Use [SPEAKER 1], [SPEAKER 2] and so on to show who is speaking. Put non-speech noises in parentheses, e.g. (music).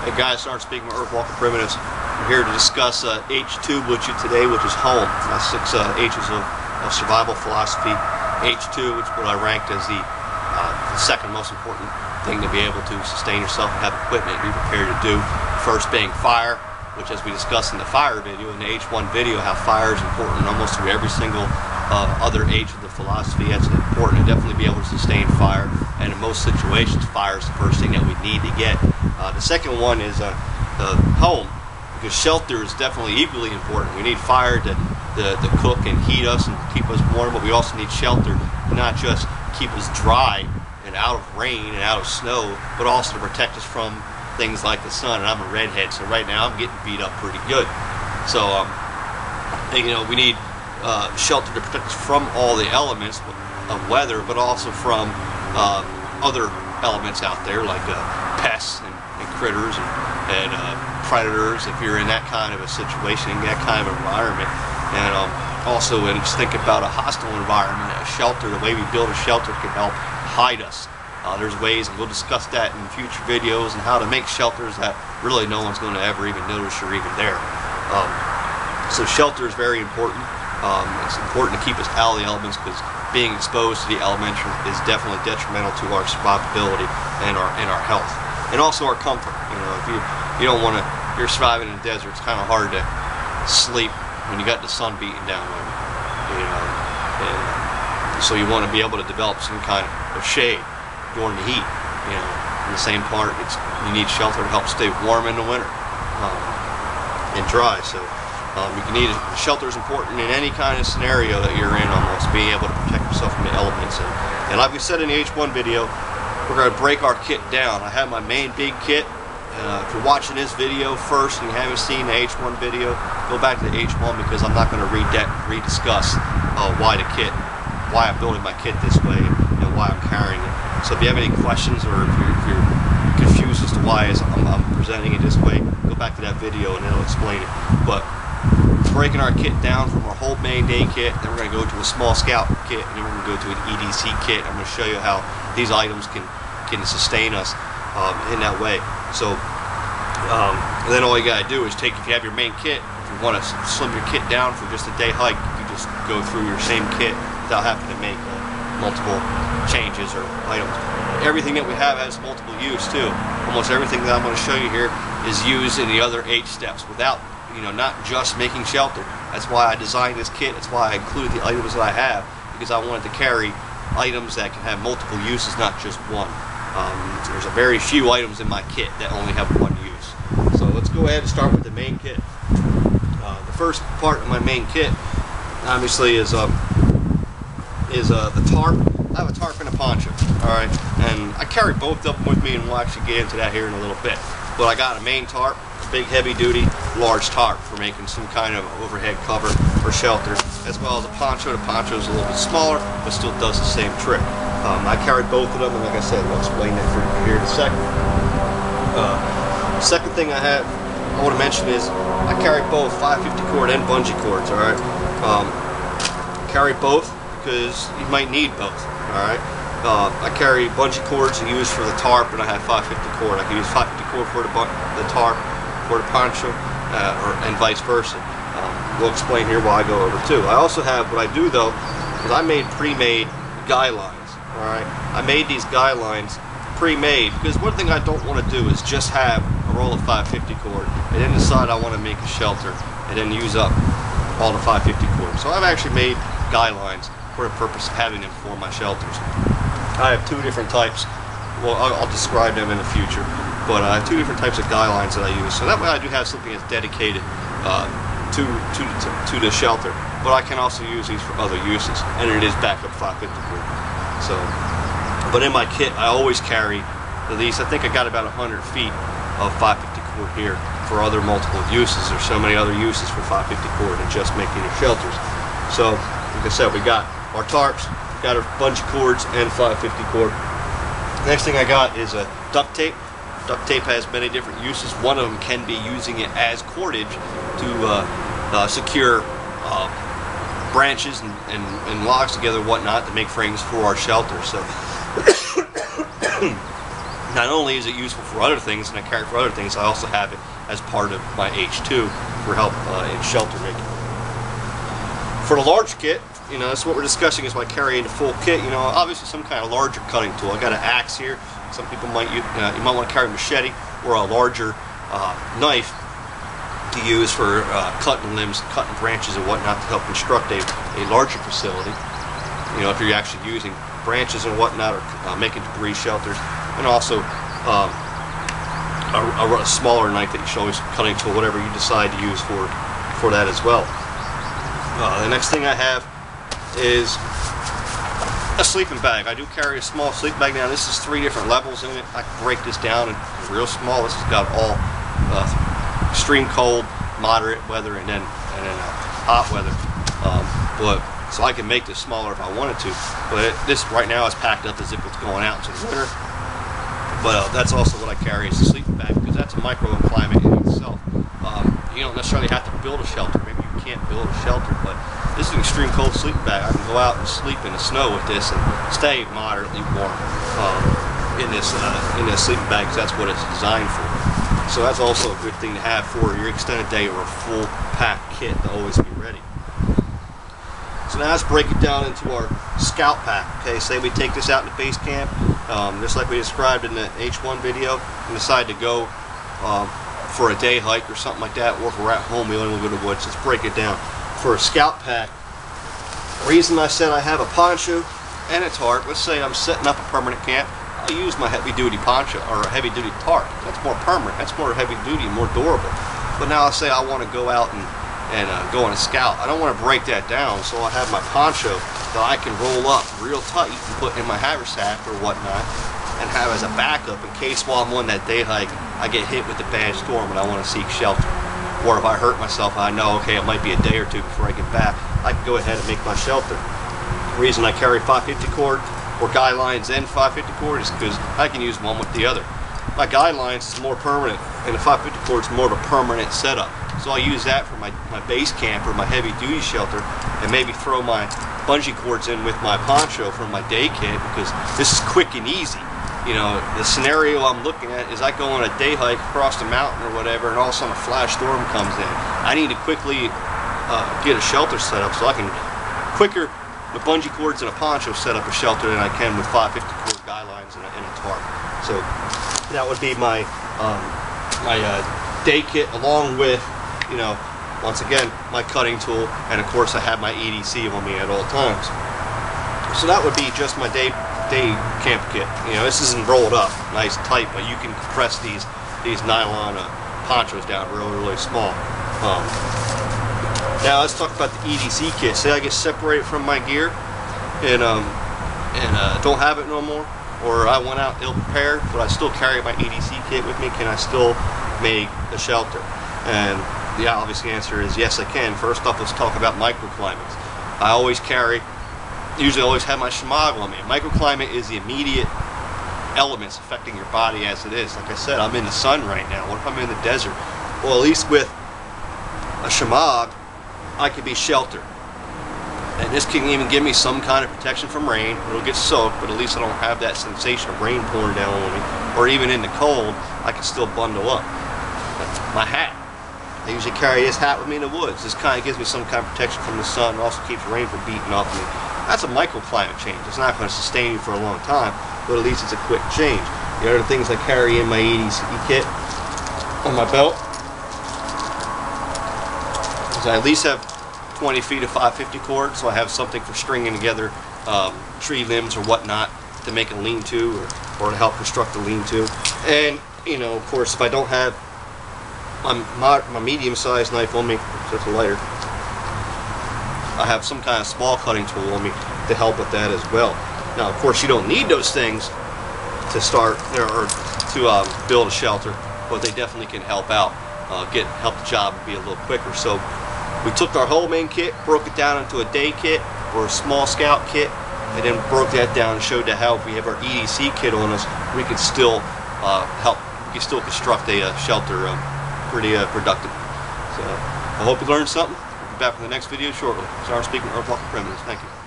[SPEAKER 1] Hey guys, Sergeant speaking with Earthwalker Primitives. I'm here to discuss uh, H2 with you today, which is home. My six uh, H's of, of survival philosophy. H2, which is what I ranked as the, uh, the second most important thing to be able to sustain yourself and have equipment and be prepared to do. First being fire, which as we discussed in the fire video, in the H1 video, how fire is important almost through every single uh, other age of the philosophy. That's important to definitely be able to sustain fire. And in most situations, fire is the first thing that we need to get. Uh, the second one is uh, uh, home, because shelter is definitely equally important. We need fire to, to, to cook and heat us and keep us warm, but we also need shelter to not just keep us dry and out of rain and out of snow, but also to protect us from things like the sun. And I'm a redhead, so right now I'm getting beat up pretty good. So, um, you know, we need uh, shelter to protect us from all the elements of weather, but also from uh, other elements out there like uh, pests and and critters and, and uh, predators if you're in that kind of a situation, in that kind of environment. And um, also, and just think about a hostile environment, a shelter. The way we build a shelter can help hide us. Uh, there's ways, and we'll discuss that in future videos, and how to make shelters that really no one's going to ever even notice you're even there. Um, so shelter is very important. Um, it's important to keep us out of the elements because being exposed to the elements is definitely detrimental to our survivability and our and our health and also our comfort. You know, if you you don't want to, you're surviving in the desert. It's kind of hard to sleep when you got the sun beating down on you. You know, and so you want to be able to develop some kind of shade during the heat. You know, in the same part, it's you need shelter to help stay warm in the winter um, and dry. So. Um, you can need shelter is important in any kind of scenario that you're in almost being able to protect yourself from the elements and, and like we said in the H1 video we're going to break our kit down. I have my main big kit. Uh, if you're watching this video first and you haven't seen the H1 video, go back to the H1 because I'm not going to rediscuss uh, why the kit, why I'm building my kit this way and why I'm carrying it. So if you have any questions or if you're, if you're confused as to why I'm, I'm, presenting it this way, go back to that video and it'll explain it. But breaking our kit down from our whole main day kit, then we're going to go to a small scout kit, and then we're going to go to an EDC kit. I'm going to show you how these items can can sustain us um, in that way. So um, then all you got to do is take, if you have your main kit, if you want to slim your kit down for just a day hike, you just go through your same kit without having to make uh, multiple changes or items. Everything that we have has multiple use too. Almost everything that I'm going to show you here is used in the other eight steps without, you know, not just making shelter. That's why I designed this kit. That's why I included the items that I have because I wanted to carry items that can have multiple uses, not just one. Um, there's a very few items in my kit that only have one use. So let's go ahead and start with the main kit. Uh, the first part of my main kit, obviously, is um, is uh, the tarp. I have a tarp and a poncho, all right, and I carry both of them with me, and we'll actually get into that here in a little bit. But I got a main tarp, a big heavy-duty, large tarp for making some kind of overhead cover or shelter, as well as a poncho. The poncho is a little bit smaller, but still does the same trick. Um, I carried both of them, and like I said, we'll explain that for here in a second. Uh, second thing I have, I want to mention is I carry both 550 cord and bungee cords. All right, um, carry both because you might need both. All right. Uh, I carry bungee cords to use for the tarp, and I have 550 cord. I can use 550 cord for the, the tarp, for the poncho, uh, or, and vice versa. Um, we'll explain here why I go over too. I also have what I do though, is I made pre-made guy lines. All right, I made these guy lines pre-made because one thing I don't want to do is just have a roll of 550 cord and then decide I want to make a shelter and then use up all the 550 cord. So I've actually made guy lines for the purpose of having them for my shelters. I have two different types. Well, I'll, I'll describe them in the future, but I have two different types of guy lines that I use. So that way I do have something that's dedicated uh, to, to, to, to the shelter, but I can also use these for other uses, and it is backup 550 cord. So, but in my kit, I always carry at least, I think I got about 100 feet of 550 cord here for other multiple uses. There's so many other uses for 550 cord than just making your shelters. So, like I said, we got our tarps, got a bunch of cords, and 550 cord. Next thing I got is a duct tape. Duct tape has many different uses. One of them can be using it as cordage to uh, uh, secure uh, branches and, and, and logs together whatnot to make frames for our shelter. So (coughs) not only is it useful for other things, and I carry it for other things, I also have it as part of my H2 for help uh, in shelter making. For the large kit, you know, that's what we're discussing is by carrying the full kit. You know, obviously some kind of larger cutting tool. I got an axe here. Some people might use, uh, you might want to carry a machete or a larger uh, knife to use for uh, cutting limbs, cutting branches and whatnot to help construct a, a larger facility. You know, if you're actually using branches and whatnot or uh, making debris shelters, and also um, a, a, a smaller knife that you should always cutting tool, whatever you decide to use for for that as well. Uh, the next thing I have is a sleeping bag. I do carry a small sleeping bag now. This is three different levels in it. I can break this down and real small. This has got all uh, extreme cold, moderate weather, and then and then uh, hot weather. Um, but so I can make this smaller if I wanted to. But it, this right now is packed up as if it's going out into the winter. But uh, that's also what I carry as a sleeping bag because that's a microclimate in itself. Um, you don't necessarily have to build a shelter. Maybe you can't build a shelter, but this is an extreme cold sleeping bag. I can go out and sleep in the snow with this and stay moderately warm um, in this uh, in this sleeping bag because that's what it's designed for. So that's also a good thing to have for your extended day or a full pack kit to always be ready. So now let's break it down into our scout pack. Okay, say we take this out the base camp, um, just like we described in the H1 video, and decide to go um, for a day hike or something like that, or if we're at home, we only want to go to the woods. Let's break it down. For a scout pack, reason I said I have a poncho and a tarp, let's say I'm setting up a permanent camp, I use my heavy duty poncho or a heavy duty tarp. That's more permanent, that's more heavy duty, and more durable. But now I say I want to go out and and uh, go on a scout. I don't want to break that down, so I have my poncho that I can roll up real tight and put in my haversack or whatnot and have as a backup in case while I'm on that day hike I get hit with a bad storm and I want to seek shelter. Or if I hurt myself, I know, okay, it might be a day or two before I get back. I can go ahead and make my shelter. The reason I carry 550 cord or guy lines and 550 cord is because I can use one with the other. My guy lines is more permanent and the 550 cord is more of a permanent setup. So I use that for my, my base camp or my heavy duty shelter and maybe throw my bungee cords in with my poncho from my day kit because this is quick and easy. You know, the scenario I'm looking at is I go on a day hike across the mountain or whatever and all of a sudden a flash storm comes in. I need to quickly uh, get a shelter set up so I can quicker with bungee cords and a poncho set up a shelter than I can with 550 cord guy lines and a, and a tarp. So that would be my um, my uh, day kit along with you know, once again, my cutting tool, and of course I have my EDC on me at all times. So that would be just my day day camp kit. You know, this isn't rolled up, nice tight, but you can compress these these nylon uh, ponchos down really, really small. Um, now let's talk about the EDC kit. Say I get separated from my gear and um, and uh, don't have it no more, or I went out ill prepared, but I still carry my EDC kit with me. Can I still make a shelter? And the obvious answer is yes, I can. First off, let's talk about microclimates. I always carry, usually always have my Shemagh on me. Microclimate is the immediate elements affecting your body as it is. Like I said, I'm in the sun right now. What if I'm in the desert? Well, at least with a Shemagh, I could be sheltered. And this can even give me some kind of protection from rain. It'll get soaked, but at least I don't have that sensation of rain pouring down on me. Or even in the cold, I can still bundle up. My hat. I usually carry this hat with me in the woods. This kind of gives me some kind of protection from the sun and also keeps rain from beating off me. That's a microclimate change. It's not going to sustain you for a long time, but at least it's a quick change. The other things I carry in my EDC kit on my belt is I at least have 20 feet of 550 cord, so I have something for stringing together um, tree limbs or whatnot to make a lean-to or, or to help construct a lean-to. And, you know, of course, if I don't have my, my, medium-sized knife on me, just a lighter. I have some kind of small cutting tool on me to help with that as well. Now, of course, you don't need those things to start or to um, build a shelter, but they definitely can help out, uh, get help the job be a little quicker. So we took our whole main kit, broke it down into a day kit or a small scout kit, and then broke that down and showed how if we have our EDC kit on us, we can still uh, help, we can still construct a uh, shelter um, pretty uh, productive. So I hope you learned something. Back for the next video shortly. Sorry, speaking Earthwalker Primitives. Thank you.